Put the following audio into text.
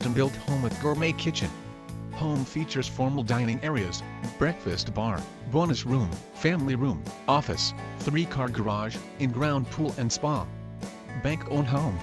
custom-built home with gourmet kitchen. Home features formal dining areas, breakfast bar, bonus room, family room, office, three-car garage, in-ground pool and spa. Bank-owned home.